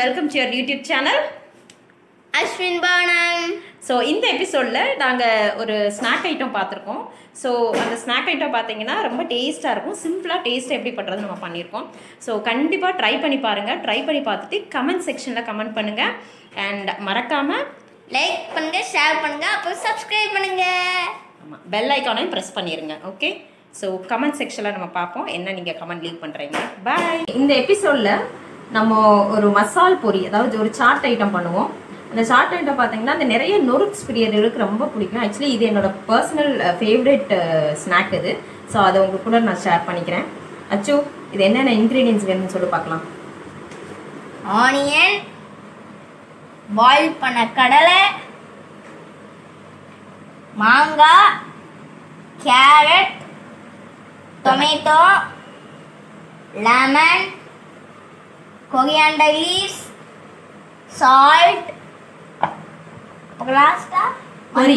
Welcome to your YouTube channel Ashwin Bhavanam so இந்த எபிசோடில் நாங்கள் ஒரு ஸ்நாக் ஐட்டம் பார்த்துருக்கோம். ஸோ அந்த ஸ்நாக் ஐட்டம் பார்த்தீங்கன்னா ரொம்ப டேஸ்ட்டாக இருக்கும். சிம்பிளாக டேஸ்ட் எப்படி பண்ணுறது நம்ம பண்ணியிருக்கோம். ஸோ கண்டிப்பாக ட்ரை பண்ணி பாருங்கள் ட்ரை பண்ணி பார்த்துட்டு கமெண்ட் செக்ஷனில் கமெண்ட் பண்ணுங்கள் அண்ட் மறக்காமல் லைக் பண்ணுங்க ஷேர் பண்ணுங்க அப்புறம் சப்ஸ்கிரைப் பண்ணுங்க. ஆமாம் பெல் ஐக்கானையும் ப்ரெஸ் பண்ணிடுங்க ஓகே ஸோ கமெண்ட் செக்ஷனில் நம்ம பார்ப்போம். என்ன நீங்கள் கமெண்ட் லீவ் பண்ணுறீங்க பாய் இந்த எபிசோடில் நம்ம ஒரு மசால் பொரி அதாவது ஒரு சாட் ஐட்டம் பண்ணுவோம். அந்த சாட் ஐட்டம் பார்த்தீங்கன்னா அந்த நிறைய நொறுக்ஸ் பிரியர்களுக்கு ரொம்ப பிடிக்கும். ஆக்சுவலி இது என்னோட பர்சனல் ஃபேவரட் ஸ்நாக் இது. ஸோ அதை உங்களுக்கு கூட நான் ஷேர் பண்ணிக்கிறேன். அச்சு இது என்னென்ன இன்க்ரீடியன்ஸ் வேணும்னு சொல்லி பார்க்கலாம். ஆனியன் பாயில் பண்ண கடலை மாங்காய் carrot tomato lemon coriander leaves salt அப்புறம் லாஸ்டா பொரி.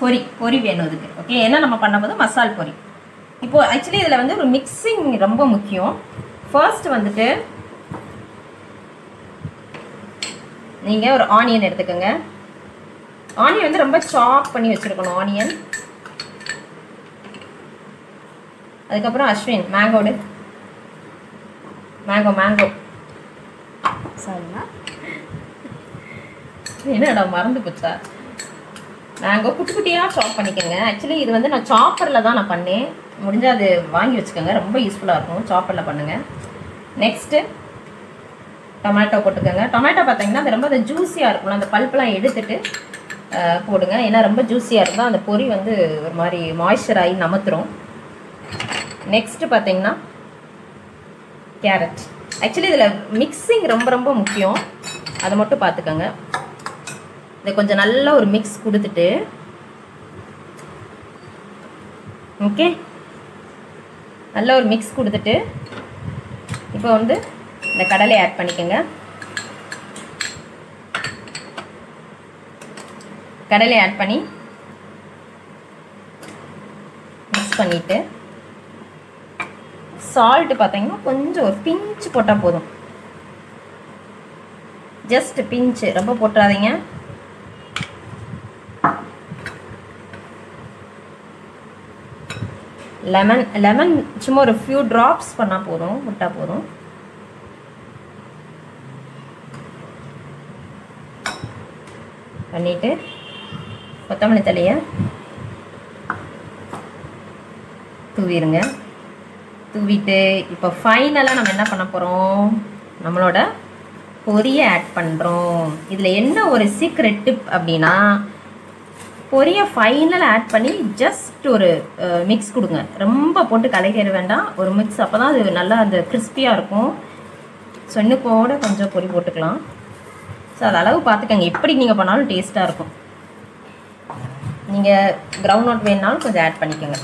பொரி. பொரி வேணும் இதுக்கு ஓகே என்ன நம்ம பண்ண போது மசால் பொரி. இப்போ ஆக்சுவலி இதில் வந்து ஒரு மிக்சிங் ரொம்ப முக்கியம். ஃபர்ஸ்ட் வந்துட்டு நீங்கள் ஒரு ஆனியன் எடுத்துக்கோங்க. ஆனியன் வந்து ரொம்ப சாப் பண்ணி வச்சுருக்கணும் ஆனியன் அதுக்கப்புறம் அஸ்வின் மேங்கோடு மேங்கோ மேங்கோ சரிங்க என்னடா மறந்து போச்சா? மேங்கோ குட்டி குட்டியாக சாப் பண்ணிக்கோங்க. ஆக்சுவலி இது வந்து நான் சாப்பரில் தான் நான் பண்ணேன். முடிஞ்சால் அது வாங்கி வச்சுக்கோங்க. ரொம்ப யூஸ்ஃபுல்லாக இருக்கும். சாப்பரில் பண்ணுங்கள் நெக்ஸ்ட்டு டொமேட்டோ போட்டுக்கோங்க. டொமேட்டோ பார்த்தீங்கன்னா அது ரொம்ப அது ஜூஸியாக இருக்கும்ல. அந்த பல்ப்லாம் எடுத்துட்டு போடுங்க. ஏன்னா ரொம்ப ஜூஸியாக இருந்தால் அந்த பொரி வந்து ஒரு மாதிரி மாய்ஸ்சர் ஆகி நமத்துரும். நெக்ஸ்ட்டு பார்த்தீங்கன்னா கேரட் ஆக்சுவலி இதில் மிக்சிங் ரொம்ப ரொம்ப முக்கியம். அதை மட்டும் பார்த்துக்கோங்க. இதை கொஞ்சம் நல்ல ஒரு மிக்ஸ் கொடுத்துட்டு ஓகே நல்ல ஒரு மிக்ஸ் கொடுத்துட்டு இப்போ வந்து இந்த கடலை ஆட் பண்ணிக்கோங்க. கடலை ஆட் பண்ணி மிக்ஸ் பண்ணிவிட்டு சால்ட் பார்த்தீங்கன்னா கொஞ்சம் ஒரு பிஞ்சு போட்டால் போதும். ஜஸ்ட் பிஞ்சு ரொம்ப போட்டுறாதீங்க லெமன் லெமன் சும்மா ஒரு ஃபியூ ட்ராப்ஸ் பண்ணால் போதும் விட்டால் போதும். பண்ணிட்டு கொத்தமல்லி தலையை தூவிடுங்க தூவிட்டு இப்போ ஃபைனலாக நம்ம என்ன பண்ண போகிறோம் நம்மளோட பொரியை ஆட் பண்ணுறோம் இதில் என்ன ஒரு சீக்ரெட் டிப் அப்படின்னா பொரியை ஃபைனலாக ஆட் பண்ணி ஜஸ்ட் ஒரு மிக்ஸ் கொடுங்க. ரொம்ப போட்டு கலக்கிட வேண்டாம். ஒரு மிக்ஸ் அப்போ தான் அது நல்லா அந்த கிறிஸ்பியாக இருக்கும். ஸோ கொஞ்சம் பொரி போட்டுக்கலாம். ஸோ அது அளவு பார்த்துக்கங்க எப்படி நீங்கள் பண்ணாலும் டேஸ்ட்டாக இருக்கும். நீங்கள் கிரவுண்ட் நோட் வேணுனாலும் கொஞ்சம் ஆட் பண்ணிக்கோங்க.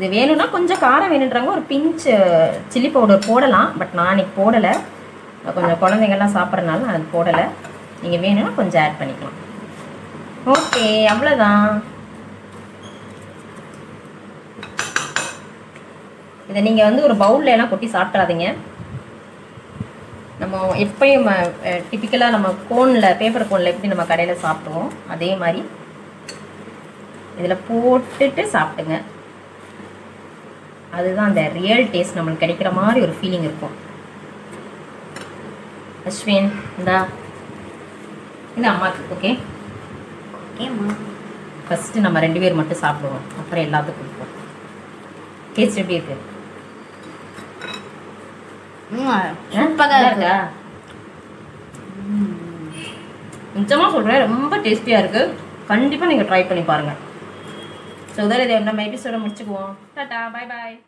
இது வேணும்னா கொஞ்சம் காரம் வேணுன்றவங்க ஒரு பிஞ்சு சில்லி பவுடர் போடலாம். பட் நான் இன்னைக்கு போடலை. கொஞ்சம் குழந்தைங்கள்லாம் சாப்பிட்றதுனால நான் அது போடலை. நீங்கள் வேணும்னா கொஞ்சம் ஆட் பண்ணிக்கலாம். ஓகே அவ்வளோதான் இதை நீங்கள் வந்து ஒரு பவுல்ல எல்லாம் கொட்டி சாப்பிட்றாதீங்க நம்ம எப்பயும் டிப்பிக்கலாக நம்ம கோனில் பேப்பர் கோனில் எப்படி நம்ம கடையில் சாப்பிடுவோம் அதே மாதிரி இதில் போட்டுட்டு சாப்பிட்டுங்க அதுதான் அந்த ரியல் டேஸ்ட் நம்மளுக்கு கிடைக்கிற மாதிரி ஒரு ஃபீலிங் இருக்கும். அஸ்வின் இந்தா. இது அம்மாக்கு ஓகே ஓகேம்மா ஃபஸ்ட்டு நம்ம ரெண்டு பேர் மட்டும் சாப்பிடுவோம். அப்புறம் எல்லாத்துக்கும் கொடுப்போம். டேஸ்ட் எப்படி இருக்கு? இருக்கு. நிஜமாக சொல்கிறேன் ரொம்ப டேஸ்டியாக இருக்குது கண்டிப்பாக நீங்கள் ட்ரை பண்ணி பாருங்கள் ஸோ இதை நம்ம எபிசோட முடிச்சுக்குவோம். Tata bye bye